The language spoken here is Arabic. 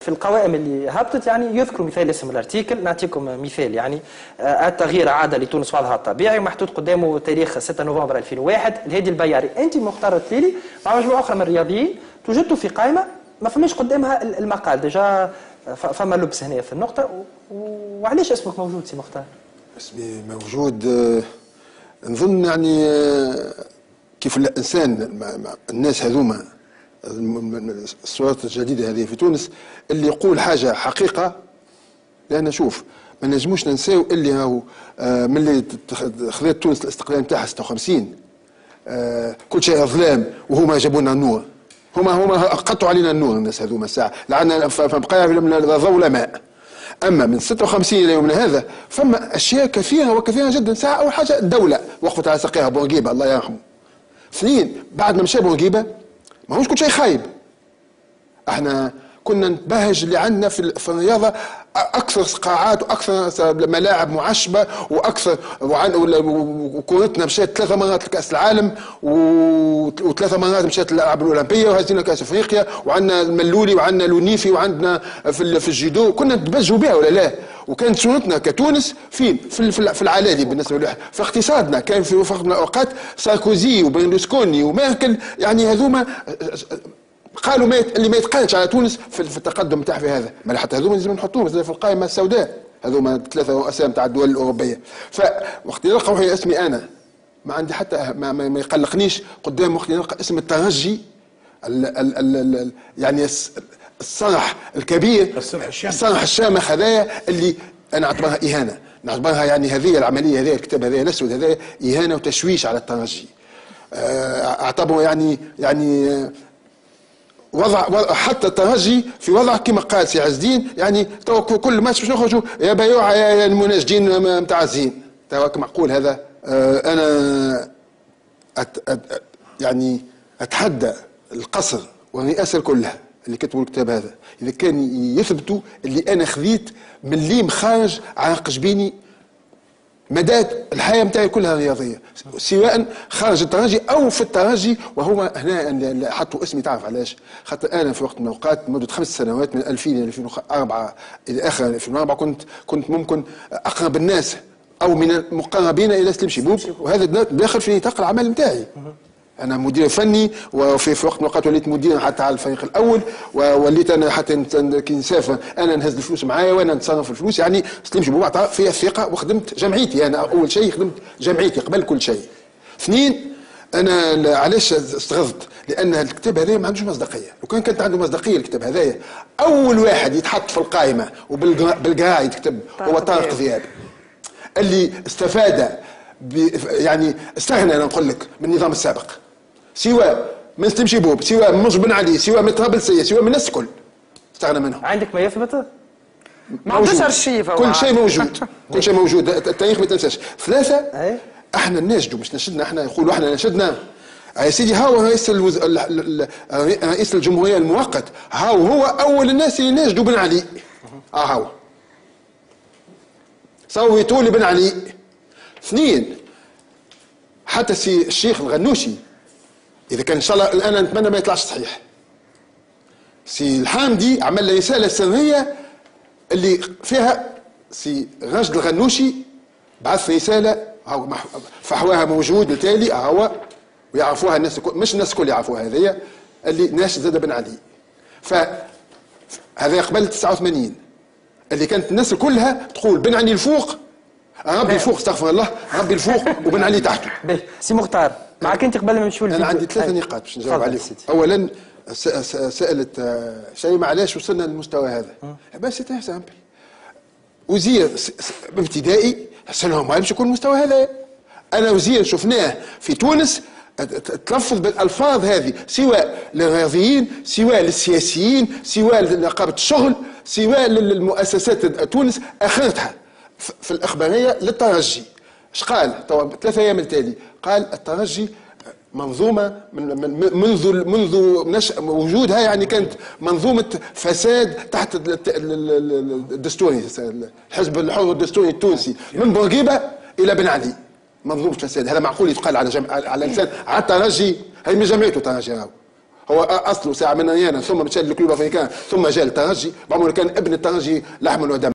في القوائم اللي هبطت يعني يذكر مثال اسم ال article نعطيكم مثال يعني آه التغيير عاد لتونس وضعها الطبيعي محطوط قدامه تاريخ 6 نوفمبر 2001 الهادي البياري أنت مختار التليلي مع مجموعة أخرى من الرياضيين توجدتوا في قائمة ما فماش قدامها المقال déjà فما لبس هنا في النقطة وعلاش اسمك موجود سي مختار؟ اسمي موجود آه، نظن يعني آه، كيف الإنسان الناس هذوما الصورات الجديدة هذه في تونس اللي يقول حاجة حقيقة لأن شوف ما نجموش ننساو اللي راهو آه، من اللي خذت تونس الاستقلال نتاعها 56 آه، كل شيء ظلام وهما جابوا لنا النور. هما هما قطعوا علينا النور الناس هذوما الساعة لعنا فبقى لا ضوء لا ماء. أما من 56 إلى يومنا هذا فما أشياء كثيرة وكثيرة جدا. ساعة اول حاجة الدولة وقفت على ساقيها بورقيبة الله يرحمه. اثنين بعد ما مشى بورقيبة ما هوش كل شيء خايب. إحنا كنا نبهج اللي عندنا في, الرياضة أكثر قاعات وأكثر ملاعب معشبة وأكثر وكورتنا مشات ثلاث مرات لكأس العالم وثلاث مرات مشات الالعاب الأولمبية وهزينا كاس أفريقيا وعندنا الملولي وعندنا لونيفي وعندنا في, الجيدو كنا نتبجوا بها ولا لا؟ وكانت صورتنا كتونس فين؟ في في العلالي بالنسبة له في اقتصادنا كان في وقت من الاوقات ساركوزي وبرلوسكوني وميركل يعني هذوما قالوا ما اللي ما يتقالش على تونس في, التقدم تاع في هذا. ما حتى هذوما لازم نحطوهم في القائمة السوداء. هذوما ثلاثة رؤساء نتاع الدول الأوروبية. فوقت نلقى روحي اسمي أنا ما عندي حتى ما, ما, يقلقنيش. قدام وقت نلقى اسم الترجي ال ال ال ال يعني الصرح الكبير الصرح الشامخ الصرح الشامخ هذايا اللي أنا أعتبرها إهانة. نعتبرها يعني هذه العملية هذه الكتاب هذا الأسود هذا إهانة وتشويش على الترجي. آه، اعتبره يعني يعني وضع حتى الترجي في وضع كما قال سي عز الدين يعني تو كل ماتش باش نخرجوا يا بيوع يا المناشدين متعزين. تو معقول هذا آه، أنا أت أت يعني أتحدى القصر والرئاسة كلها. اللي كتبوا الكتاب هذا. إذا كان يثبتوا اللي أنا خذيت من ليم خارج عرق جبيني مدى الحياة نتاعي كلها رياضية سواء خارج الترجي أو في الترجي وهو هنا حطوا اسمي تعرف علاش. خاطر أنا في وقت من الأوقات مدة خمس سنوات من 2000 إلى 2004 إلى آخر 2004 كنت كنت ممكن أقرب الناس أو من المقربين إلى سليم شيبوب وهذا داخل في نطاق العمل نتاعي أنا مدير فني وفي في وقت من الأوقات وليت مدير حتى على الفريق الأول ووليت أنا حتى كي نسافر أنا نهز الفلوس معايا وأنا نتصرف الفلوس. يعني سليم شبوب عطى فيا الثقة وخدمت جمعيتي. أنا أول شيء خدمت جمعيتي قبل كل شيء. اثنين أنا علاش استغربت؟ لأن الكتاب هذا ما عندوش مصداقية. لو كان كانت عنده مصداقية الكتاب هذايا أول واحد يتحط في القائمة وبالقراء يكتب هو طارق ذياب اللي استفاد يعني استغنى أنا نقول لك من النظام السابق. سواء من سليم بو سواء من بن علي سواء من طرابلسية سواء من الناس الكل. استغنى منهم. عندك ما يثبت؟ ما عندوش أرشيف كل شيء موجود. كل شيء موجود. التاريخ ما تنساش. ثلاثة إحنا نناشدوا مش نشدنا إحنا يقولوا إحنا نشدنا. يا سيدي هاو رئيس الوز... رئيس الجمهورية المؤقت؟ هاو هو أول الناس اللي ناشدوا بن علي. آه هاو. صوتوا لي بن علي. اثنين حتى سي الشيخ الغنوشي إذا كان إن شاء الله الآن نتمنى ما يطلعش صحيح. سي الحامدي عمل له رسالة سريه اللي فيها سي راشد الغنوشي بعث رسالة فحواها موجود بالتالي هو ويعرفوها الناس الكل مش الناس الكل يعرفوها هذه اللي ناشد زاد بن علي. ف هذا قبل 89 اللي كانت الناس كلها تقول بن علي الفوق ربي الفوق استغفر الله. ربي الفوق وبن علي تحته. سي مختار معك انت قبل ما نمشيو أنا عندي ثلاثة نقاط باش نجاوب عليهم. اولا سألت آه، شيماء علاش وصلنا للمستوى هذا. بس سي سامبل وزير ابتدائي سنهم ما يمشي يكون المستوى هذا؟ أنا وزير شفناه في تونس تلفظ بالألفاظ هذه سواء للرياضيين سواء للسياسيين سواء لنقابة الشغل سواء للمؤسسات تونس اخرتها في الإخبارية للترجي. إيش قال؟ ثلاثة أيام التالي. قال الترجي منظومة من منذ منذ نشأ وجودها يعني كانت منظومة فساد تحت الدستوري الحزب الحر الدستوري التونسي. من بورقيبة إلى بن علي. منظومة فساد. هذا معقول يتقال على جم... على إنسان على الترجي؟ هي من جمعيته ترجي هو أصله ساعة من ايانا ثم مشى للكلوب افريكان ثم جاء الترجي. بعمره كان ابن الترجي لحم ودم